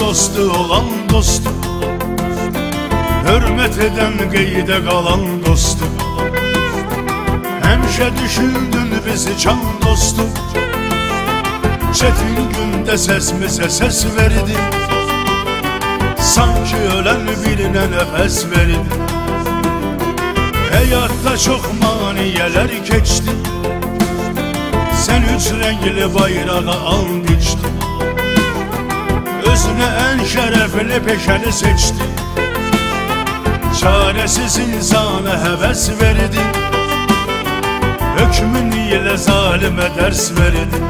dostu olan dostu. Hürmet eden qeydə qalan dostu. Həmişə düşündün bizi can dostu. Çetin gündə səsimizə səs verdi. Sanki ölən birinə nəfəs verdi. Həyatda çox maniyələr keçdi Sən üç rəngli bayrağı and içdi Özünə ən şərəfli peşəni seçdi Çarəsiz insana həvəs verdi. Hökmün ilə zalimə dərs verdi.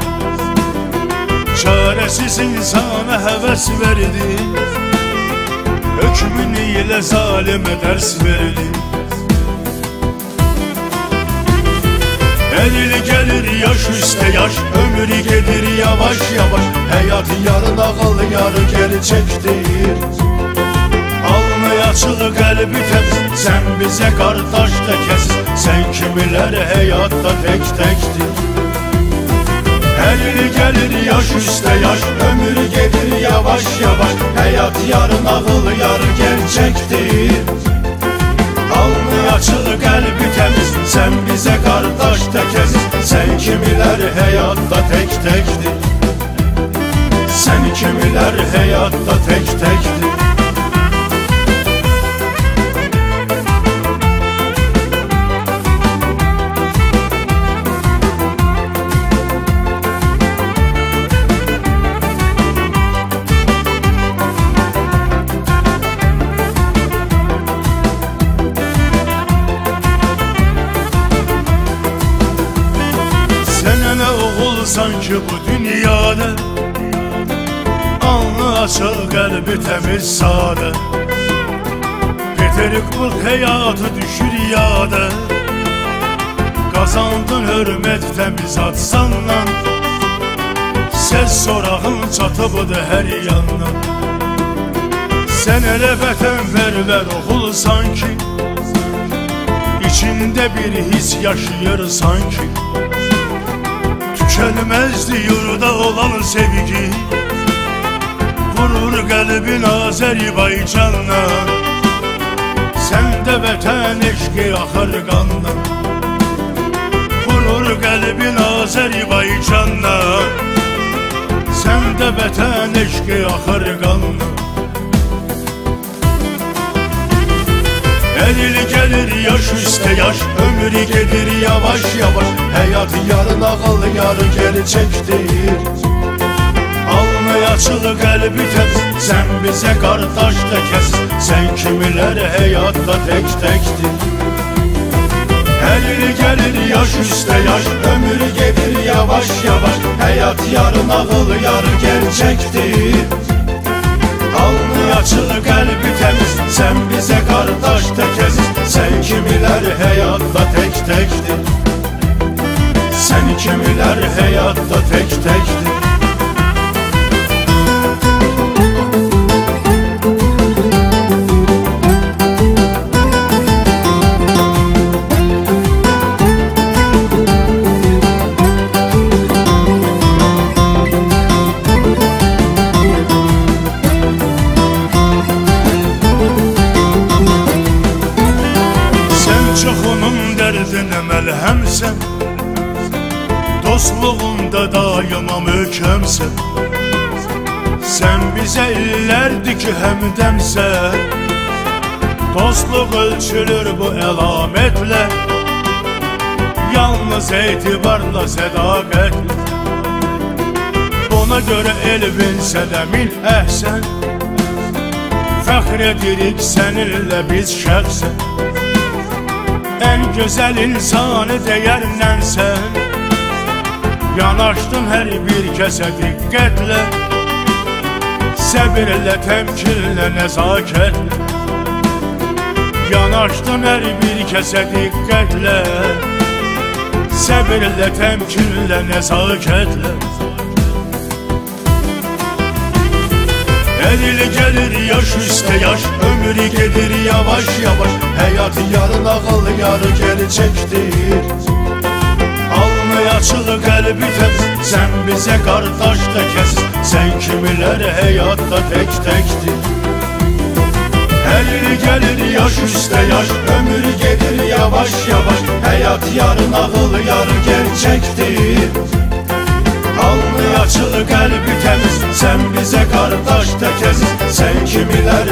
Çarəsiz insana həvəs verdi. Hökmün ilə zalimə dərs verdi Elil gelir yaş üstte yaş Ömür gelir yavaş yavaş. Hayat yarın ağıl yarı gerçektir açılı kalbi temiz Sen bize kardeş de kes. Sen kimiler hayatta tek tektir Elil gelir yaş üstte yaş Ömür gelir yavaş yavaş. Hayat yarın ağıl yarı gerçektir Alnı açılı kalbi temiz Sən bizə qardaş təkəz Sən kimilər həyatda tək təkdir Sən kimilər həyatda tək tək oğulsan ki bu dünyada. Alnı açıl kalbi temiz sade Peterburg hayatı düşür yada. Kazandın hürmet temiz atsanla Ses sorağın çatıbıdır her yandan. Sen ele vətənpərvər oğulsan ki İçinde bir his yaşayır sanki Tükenmezdi yurda olan sevgi. Vurur kalbin Azerbaycanla Sende vətən eşqi axır qanla Vurur kalbin Azerbaycanla Sende vətən eşqi axır qanla Elil gelir yaş üstte yaş Ömrü gelir yavaş yavaş. Hayat yarın ağıl yarı gerçektir Alnı açılı kalbi tez Sen bize kardeş de kes. Sen kimiler hayatta tek tektir. Elil gelir yaş üstte yaş Ömür gelir yavaş yavaş. Hayat yarın ağıl yarı gerçektir Alnı açılı kalbi temiz. Sen bize kardeş tekez Sen kimiler hayatta tek tektir Sen kimiler hayatta tek tektir dostluğunda daima möhkəmsən Sən bizə illərdir ki, həmdənsən Dostluq ölçülür bu əlamətlə. Yalnız etibarla, sədaqətlə. Ona görə elvinsə də min əhsən. Fəxr edirik səninlə biz şəxsən. Ən gözəl insanı deyərlənsən sən Yanaşdın hər bir kəsə diqqətlə Səbirlə, təmkinlə, nəzakətlə Yanaşdın hər bir kəsə diqqətlə Səbirlə, təmkinlə, nəzakətlə Elil gelir yaş üstte yaş Ömrü gelir yavaş yavaş. Hayat yarın ağıl yarı gerçektir Alnı təmiz Sən bizə qardaş da kəsiz Sən kimilər həyatda tək təkdir Əlir gəlir yaş üstə yaş Ömür gedir yavaş yavaş. Həyat yarın ağıl yarı gerçəkdir Alnı açılı qəlbi təmiz Sən bizə qardaş da kəsiz Sən kimilər